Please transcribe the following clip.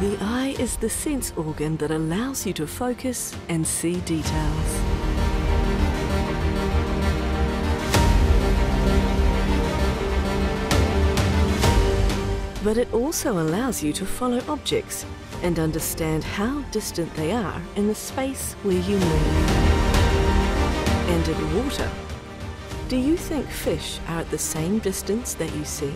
The eye is the sense organ that allows you to focus and see details. But it also allows you to follow objects and understand how distant they are in the space where you move. And in water, do you think fish are at the same distance that you see?